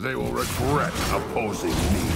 They will regret opposing me.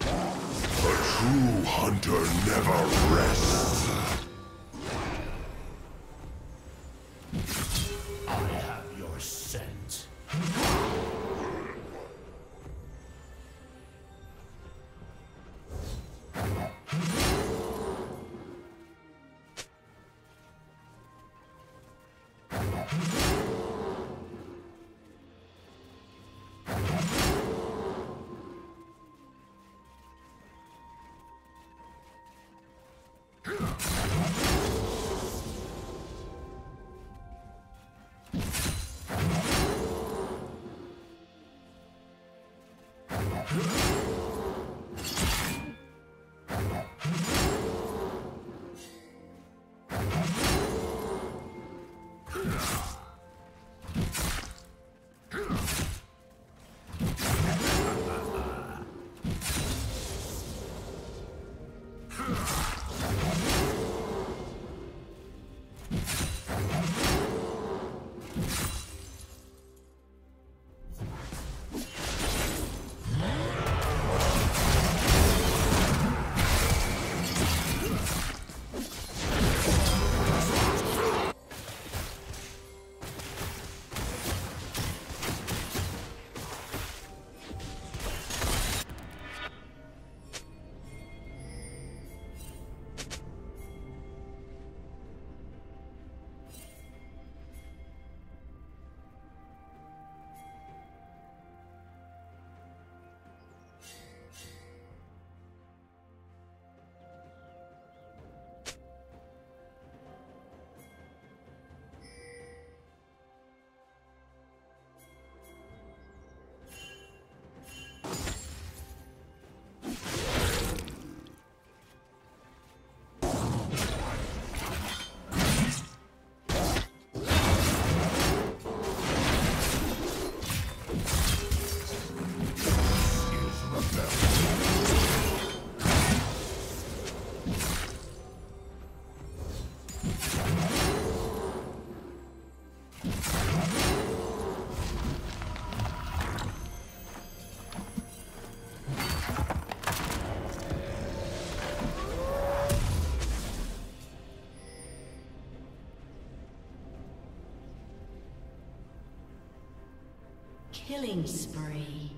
A true hunter never rests. Killing spree.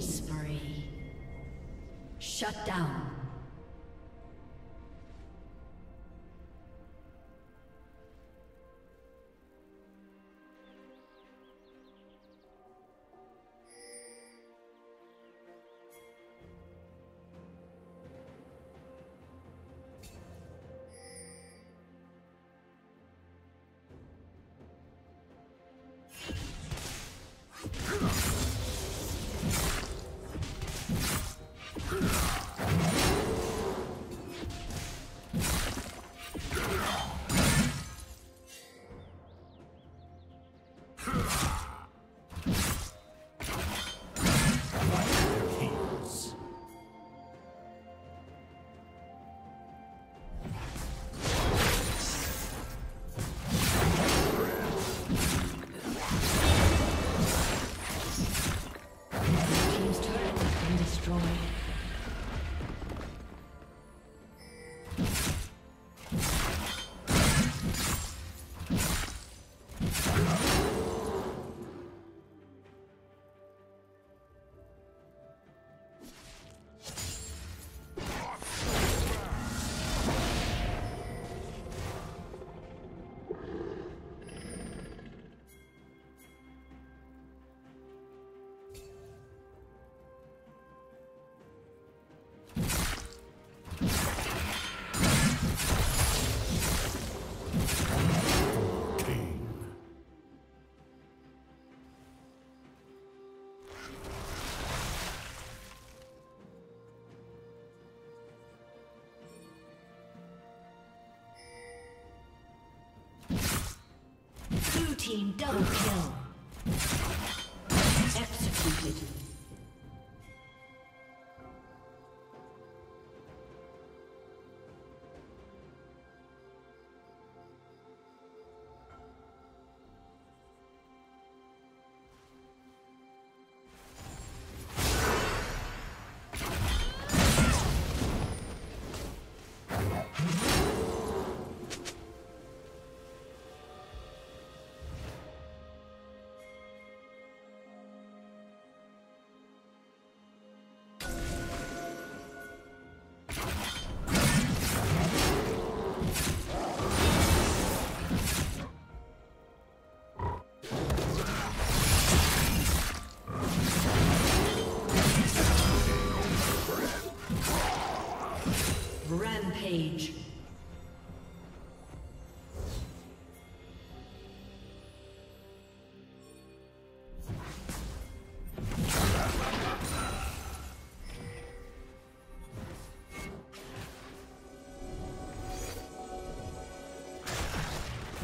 Spree. Shut down. Team double kill. Rampage.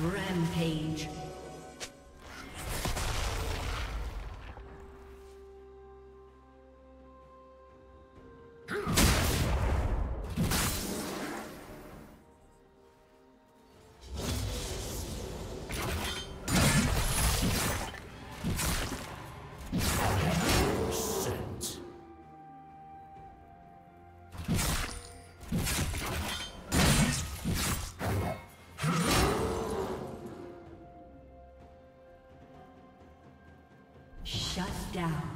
Rampage. down.